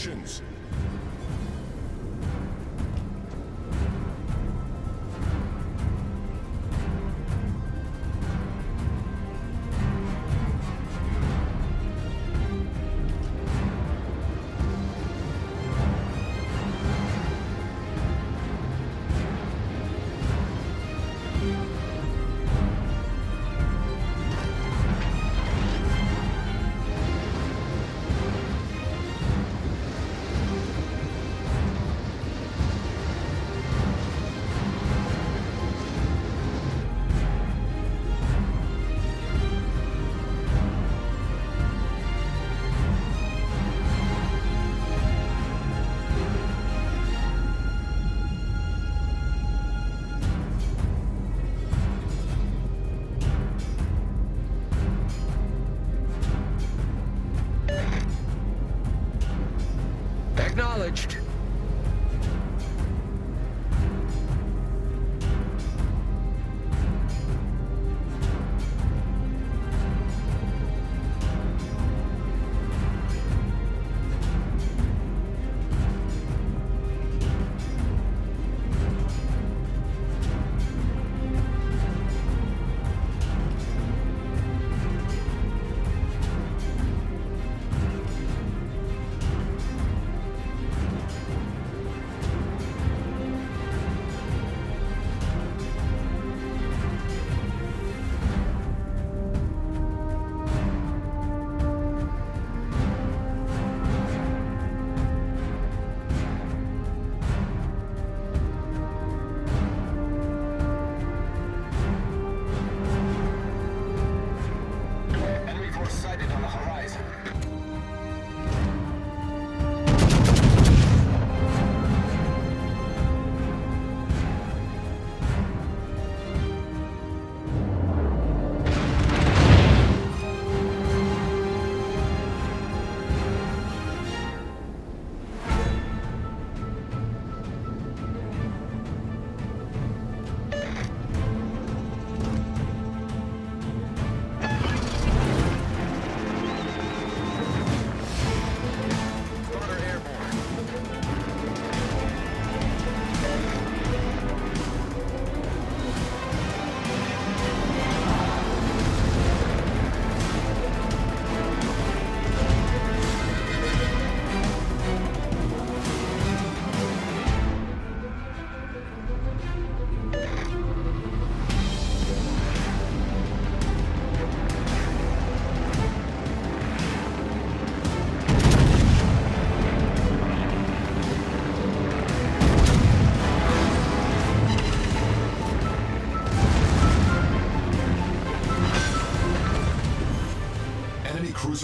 Construction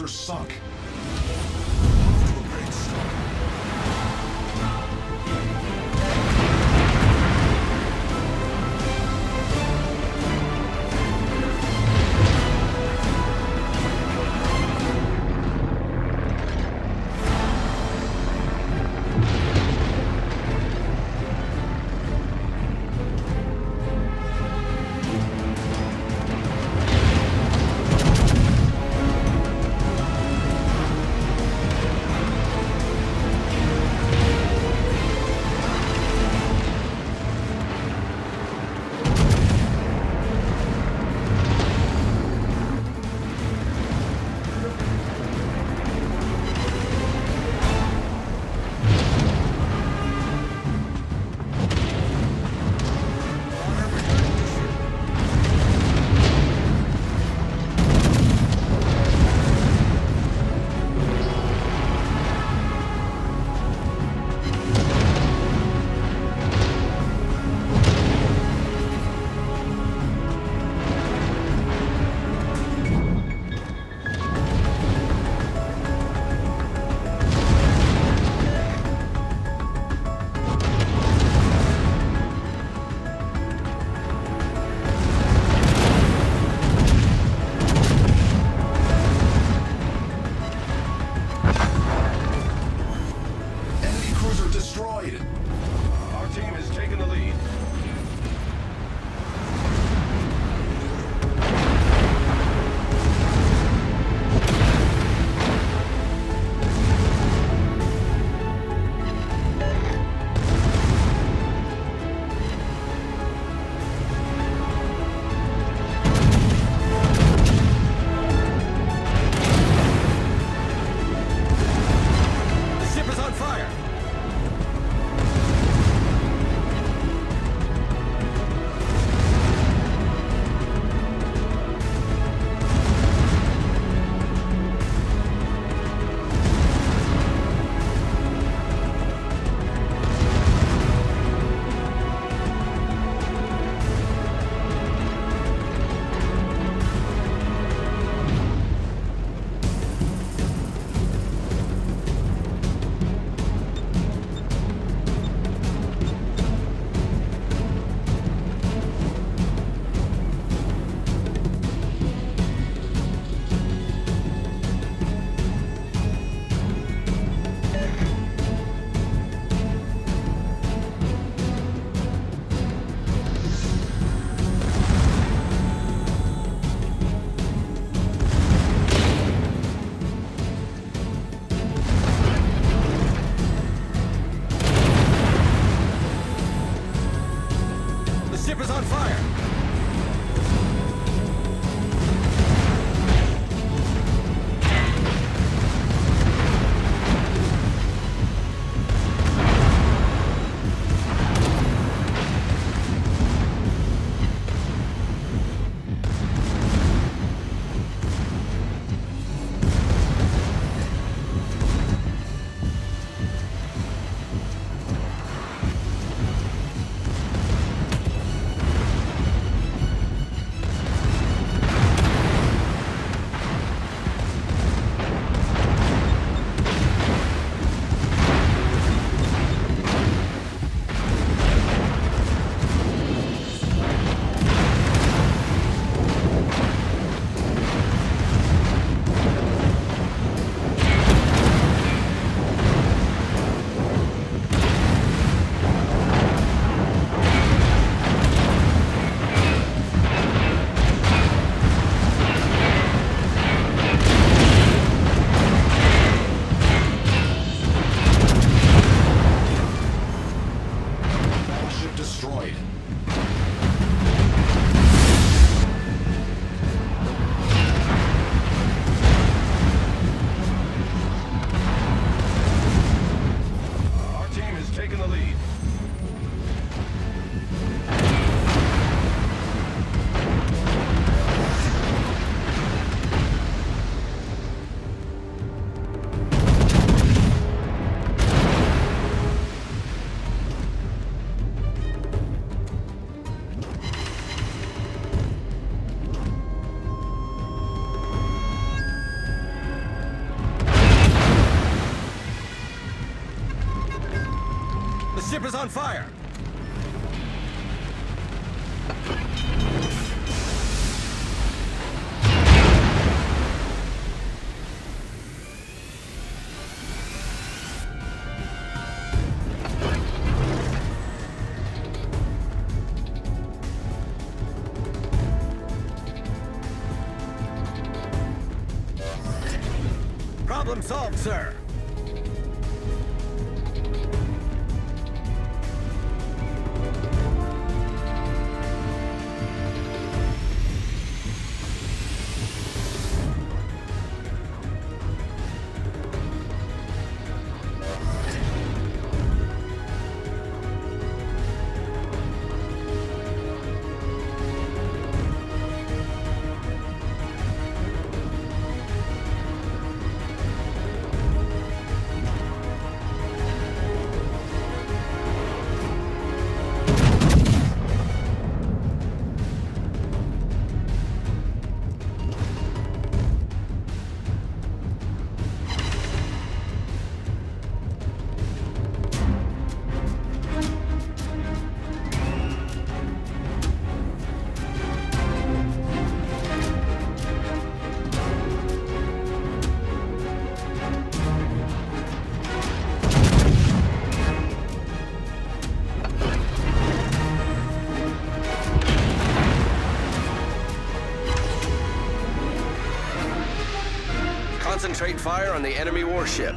sunk. played it. Solved, sir. Concentrate fire on the enemy warship.